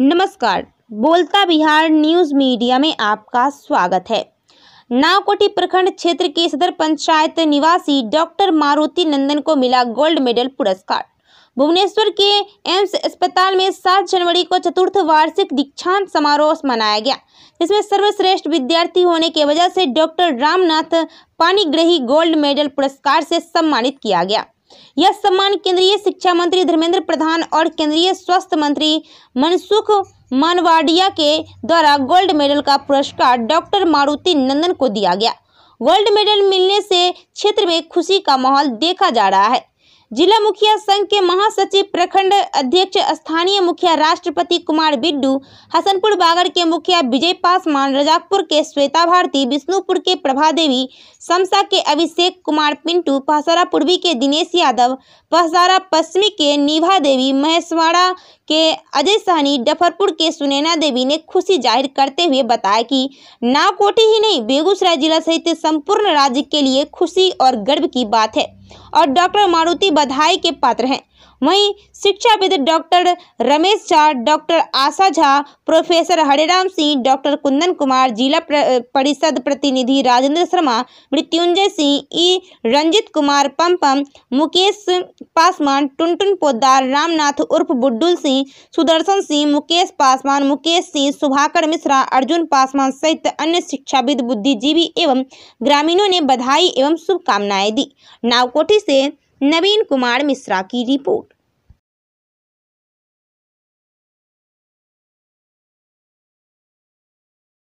नमस्कार, बोलता Bihar news media में आपका स्वागत है। नावकोटी प्रखंड क्षेत्र के सदर पंचायत निवासी डॉक्टर मारुति नंदन को मिला गोल्ड मेडल पुरस्कार। भुवनेश्वर के एम्स अस्पताल में 7 जनवरी को चतुर्थ वार्षिक दीक्षांत समारोह मनाया गया, जिसमें सर्वश्रेष्ठ विद्यार्थी होने की वजह से doctor Ramnath Panigrahi gold medal पुरस्कार से सम्मानित किया गया। यह सम्मान केंद्रीय शिक्षा मंत्री धर्मेंद्र प्रधान और केंद्रीय स्वास्थ्य मंत्री मनसुख मानवाडिया के द्वारा गोल्ड मेडल का पुरस्कार डॉक्टर मारुति नंदन को दिया गया। गोल्ड मेडल मिलने से क्षेत्र में खुशी का माहौल देखा जा रहा है। जिला मुखिया संघ के महासचिव प्रखंड अध्यक्ष स्थानीय मुखिया राष्ट्रपति कुमार बिड्डू, हसनपुर बागर के मुखिया विजय पासवान, रजाकपुर के श्वेता भारती, विष्णुपुर के प्रभा देवी, समसा के अभिषेक कुमार पिंटू, पहसारा पूर्वी के दिनेश यादव, पहसारा पश्चिमी के निभा देवी, महेशवाड़ा के अजय सहनी डफरपुर के सुनैना देवी ने खुशी ज़ाहिर करते हुए बताया कि नावकोटी ही नहीं, बेगूसराय जिला सहित संपूर्ण राज्य के लिए खुशी और गर्व की बात है और डॉक्टर मारुति बधाई के पात्र हैं। वहीं शिक्षाविद doctor Ramesh Jha, doctor Asha Jha, professor Hariram Singh, doctor Kundan Kumar, जिला परिषद प्रतिनिधि राजेंद्र शर्मा, मृत्युंजय सिंह, ई. रंजित कुमार पमपम मुकेश पासवान, टुनटुन पोदार रामनाथ उर्फ़ बुड्डुल सिंह, सुदर्शन सिंह, मुकेश पासवान, मुकेश सिंह, सुभाकर मिश्रा, अर्जुन पासवान सहित अन्य शिक्षाविद, बुद्धिजीवी एवं ग्रामीणों ने बधाई एवं शुभकामनाएँ दी। नावकोठी से नवीन कुमार मिश्रा की रिपोर्ट।